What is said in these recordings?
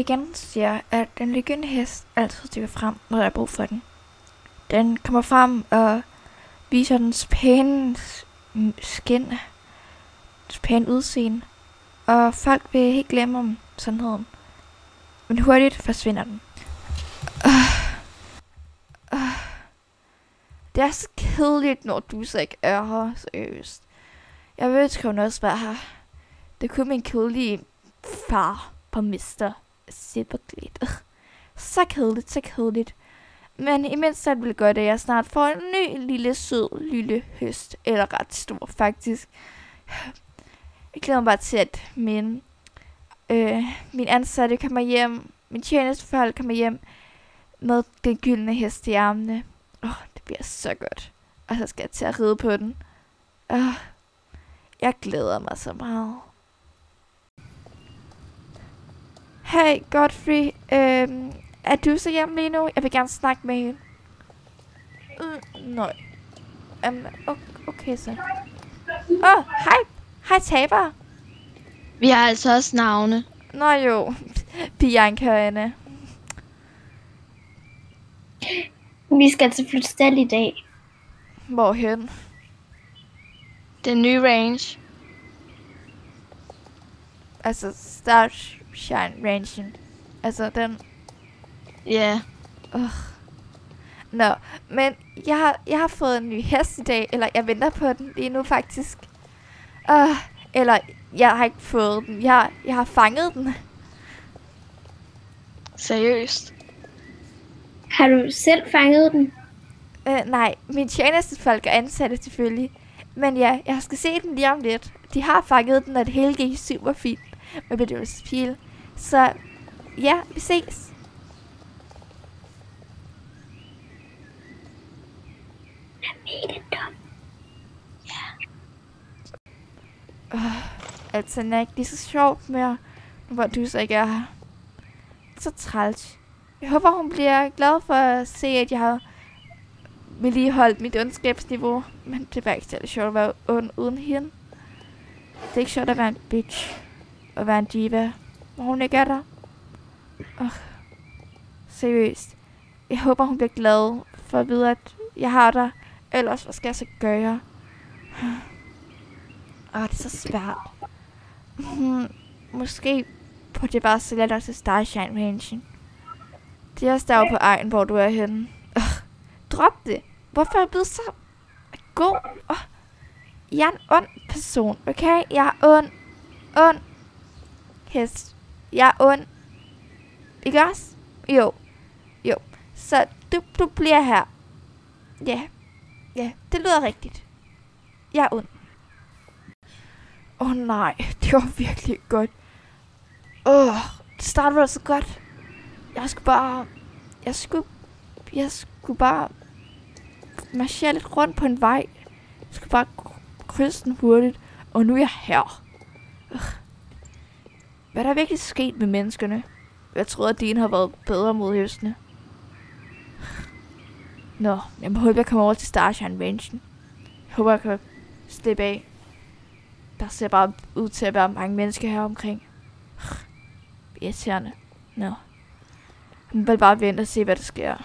Igen siger, at den liggende hest altid stikker frem, når der er brug for den. Den kommer frem og viser dens pæne skin, dens pæne udseende, og folk vil helt glemme om sandheden. Men hurtigt forsvinder den. Uh, uh. Det er så kedeligt, når du så ikke er her, seriøst. Jeg vil ikke også være her. Det kunne min kedelige far på mister. Zipperglit. Så kedeligt, så kedeligt. Men imens det vil gøre det, at jeg snart får en ny lille sød lille høst. Eller ret stor, faktisk. Jeg glæder mig bare til, at min, øh, min ansatte kommer hjem. Min tjenestefolk kommer hjem med den gyldne hest i armene. Åh, oh, det bliver så godt. Og så skal jeg til at ride på den. Åh, oh, jeg glæder mig så meget. Hey, Godfrey. Øhm, er du så hjemme lige nu? Jeg vil gerne snakke med hende. Mm, nej. Um, okay så. Åh, oh, hej. Hej, taber. Vi har altså også navne. Nå jo. Bianca og Anna. Vi skal til flytte i dag. Hvorhen? Den nye range. Altså Starshine Range. Altså den... Ja. Yeah. Uh. Nå, men jeg har, jeg har fået en ny hest i dag, eller jeg venter på den lige nu faktisk. Uh, eller jeg har ikke fået den, jeg, jeg har fanget den. Seriøst? Har du selv fanget den? Uh, nej, min folk er ansatte selvfølgelig. Men ja, jeg skal se den lige om lidt. De har fanget den, og det hele gik super fint med bedøvelse pil. Så ja, vi ses. Ja. Uh, altså, den er ikke lige så sjovt mere, hvor du så ikke er her. Så træls. Jeg håber, hun bliver glad for at se, at jeg har vedligeholdt mit ondskabsniveau. Men det var ikke særlig sjovt at være ond uden hende. Det er ikke sjovt at være en bitch at være en diva. Hvor hun ikke er der. Oh. Seriøst. Jeg håber, hun bliver glad for at vide, at jeg har dig. Ellers, hvad skal jeg så gøre? Åh, oh, det er så svært. Hmm, måske burde jeg bare sælge dig til Starshine Mansion. Det er også der på egen, hvor du er henne. Uh, drop det. Hvorfor er jeg blevet så god? Oh, jeg er en ond person, okay? Jeg er ond. Ond. Hest. Jeg er ond. Ikke også? Jo. Jo. Så du, du bliver her. Ja. Ja, det lyder rigtigt. Jeg er ond. Åh oh, nej, det var virkelig godt. Åh, oh, det startede så godt. Jeg skulle bare... Jeg skulle... Jeg skulle bare... Marchere lidt rundt på en vej. Jeg skulle bare krydse den hurtigt. Og nu er jeg her. Ugh. Hvad er der virkelig sket med menneskerne? Jeg troede, at dine har været bedre mod høstene. Nå, jeg håber, jeg kommer over til Starshine Range. Jeg håber, jeg kan slippe af. Der ser bare ud til at være mange mennesker her omkring. Irriterende. Nå. Jeg vil bare vente og se, hvad der sker.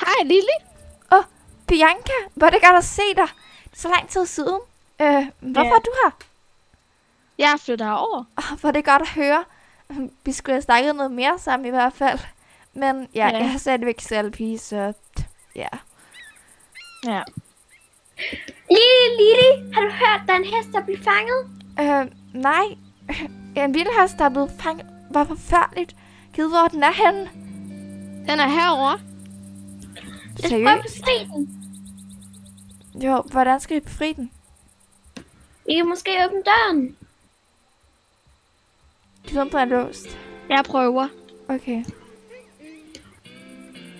Hej, Lili. Åh, oh, Bianca. Hvor er det godt at se dig. Så lang tid siden. Øh, hvorfor ja. er du her? Jeg er flyttet herover. Oh, hvor er det godt at høre. Vi skulle have snakket noget mere sammen i hvert fald. Men ja, ja. jeg har stadigvæk selv pige, så ja. Ja. Lili, Lili, har du hørt, der er en hest, der blev fanget? Øh, nej. En vild hest, der er blevet fanget, var forfærdeligt. Givet, hvor den er henne? Den er herovre. Seriøst? den. Jo, hvordan skal vi befri den? Vi kan måske åbne døren. Den er låst. Jeg prøver. Okay.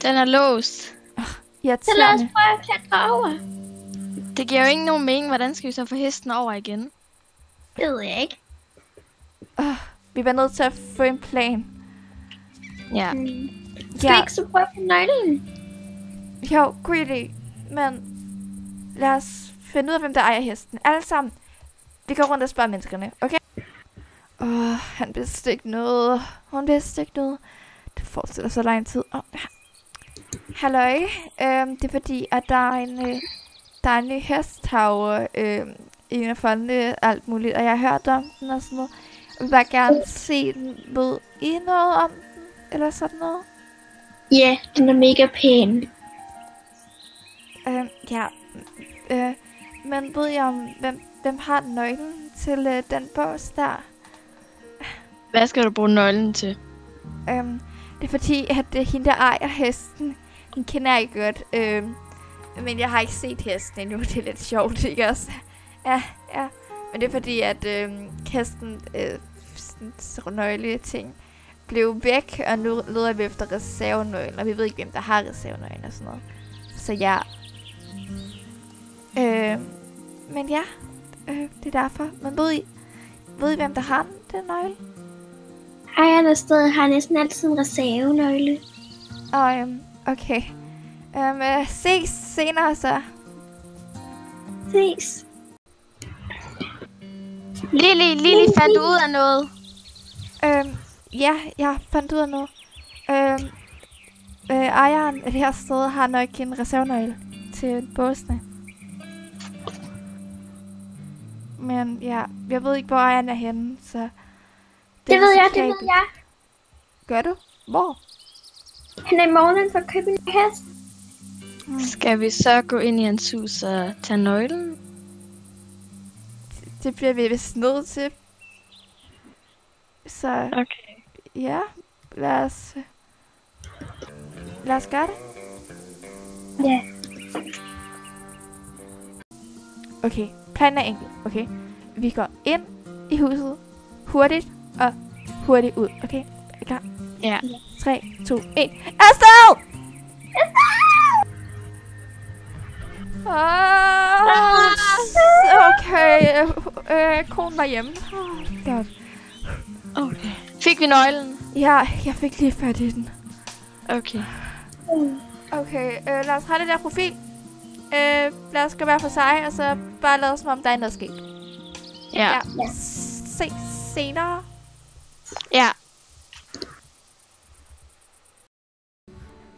Den er låst. Oh, jeg så lad os prøve at klatre over. Det giver jo ikke nogen mening. Hvordan skal vi så få hesten over igen? Det ved jeg ikke. Oh, vi var nødt til at få en plan. Ja. Mm. Skal ja. vi ikke så prøve at nøglen? Jo, god idé. Men lad os finde ud af, hvem der ejer hesten. Alle sammen. vi går rundt og spørger menneskerne, okay? Åh, han vidste ikke noget. Hun vidste ikke noget. Det fortsætter så lang tid. Oh, Halløj. Øhm, det er fordi, at der er en, øh, der er en ny hesthavre øhm, øh, i en af fondene, alt muligt. Og jeg har hørt om den og sådan noget. Jeg vil bare gerne se den. Ved I noget om den? Eller sådan noget? Ja, den er mega pæn. Øh, ja. Øh, men ved jeg om, hvem, hvem har nøglen til øh, den bås der? Hvad skal du bruge nøglen til? Øhm, det er fordi, at det er hende, der ejer hesten. Hun kender jeg godt. Øhm, men jeg har ikke set hesten endnu. Det er lidt sjovt, ikke også? Ja, ja. Men det er fordi, at øhm, hesten, øh, sådan nøgle ting, blev væk, og nu leder vi efter reservenøglen, og vi ved ikke, hvem der har reservenøglen og sådan noget. Så ja. Øh, men ja, øh, det er derfor. Men ved I, ved I hvem der har den, den nøgle? Ejeren af stedet har næsten altid en reservenøgle. Og, øhm, okay. Øhm, øh, ses senere så. Ses. Lili, Lili, fandt du ud af noget? Øhm, ja, jeg fandt ud af noget. Øhm, øh, ejeren af det her sted har nok en reservenøgle til båsene. Men ja, jeg ved ikke, hvor ejeren er henne, så... Det er ved jeg, det ved jeg. Gør du? Hvor? Han er i morgen for at købe en hest. Skal vi så gå ind i hans hus og tage nøglen? Det bliver vi vist nødt til. Så Okay. ja, lad os... Lad os gøre det. Ja. Okay, planen er enkel, okay? Vi går ind i huset hurtigt og hurtigt ud, okay? I klar? Ja. 3, 2, 1. Afsted! Ah, okay, øh, øh, konen var hjemme. Oh, godt. Okay. Fik vi nøglen? Ja, jeg fik lige fat i den. Okay. Okay, øh, lad os have det der profil. Øh, lad os gå hver for sig, og så bare lade som om, der er noget sket. Ja. Ja. Se senere. Ja.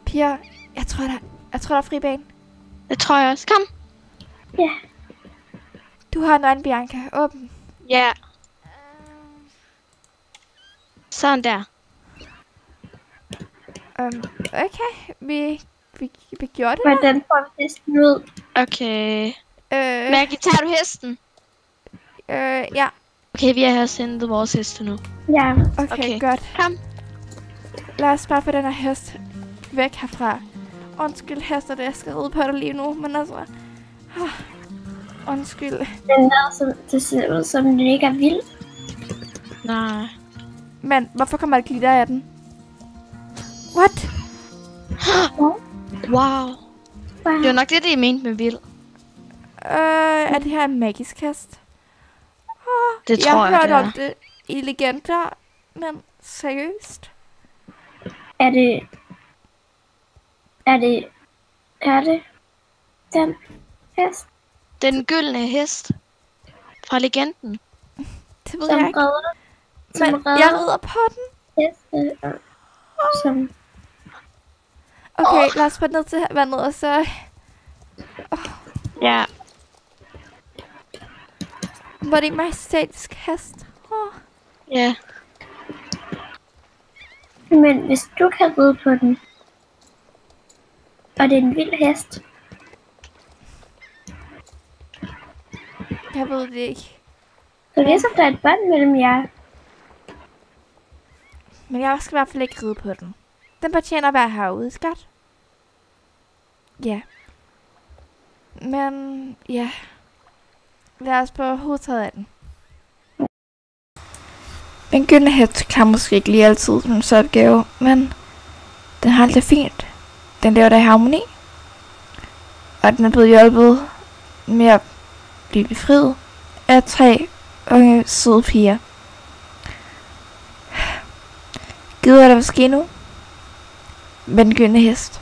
Pia, jeg tror, der, jeg tror, der er fri bane. Det tror jeg også. Kom. Ja. Du har nøglen, Bianca. Åben. Ja. Sådan der. Um, okay, vi, vi, vi gjorde det. Hvordan får vi hesten ud? Okay. Øh, Maggie, tager du hesten? øh, ja, Okay, vi har også hentet vores heste nu. Ja. okay, Okay. godt. Kom. Lad os bare få den her hest væk herfra. Undskyld, hester, det jeg skal ride på dig lige nu, men altså... Ah, undskyld. Den der, som, det ser ud som, den ikke er vild. Nej. Men hvorfor kommer der glitter af den? What? Wow. Wow. Det var nok det, de mente med vild. Øh, er det her en magisk hest? Oh, Det jeg tror har jeg, hørt det om er. det i legender, men seriøst? Er det... Er det... Er det... Den hest, Den gyldne hest. Fra legenden. Det ved som jeg ikke. redder... Som Men redder jeg rider på den. heste, som... Okay, lad os få den ned til vandet, og så... Ja. Var det majestætisk hest? Oh. Ja. Men hvis du kan ride på den, og det er en vild hest, Jeg ved det ikke. så er det som der er et bånd mellem jer. Men jeg skal i hvert fald ikke ride på den. Den fortjener at være herude, skat. Ja. Men, ja. Lad os på hovedtaget af den. En gyldne hat kan måske ikke lige altid en opgave, men den har det fint. Den lever der i harmoni. Og den er blevet hjulpet med at blive befriet af tre unge søde piger. Gider der vil ske nu? Med den gyldne hest.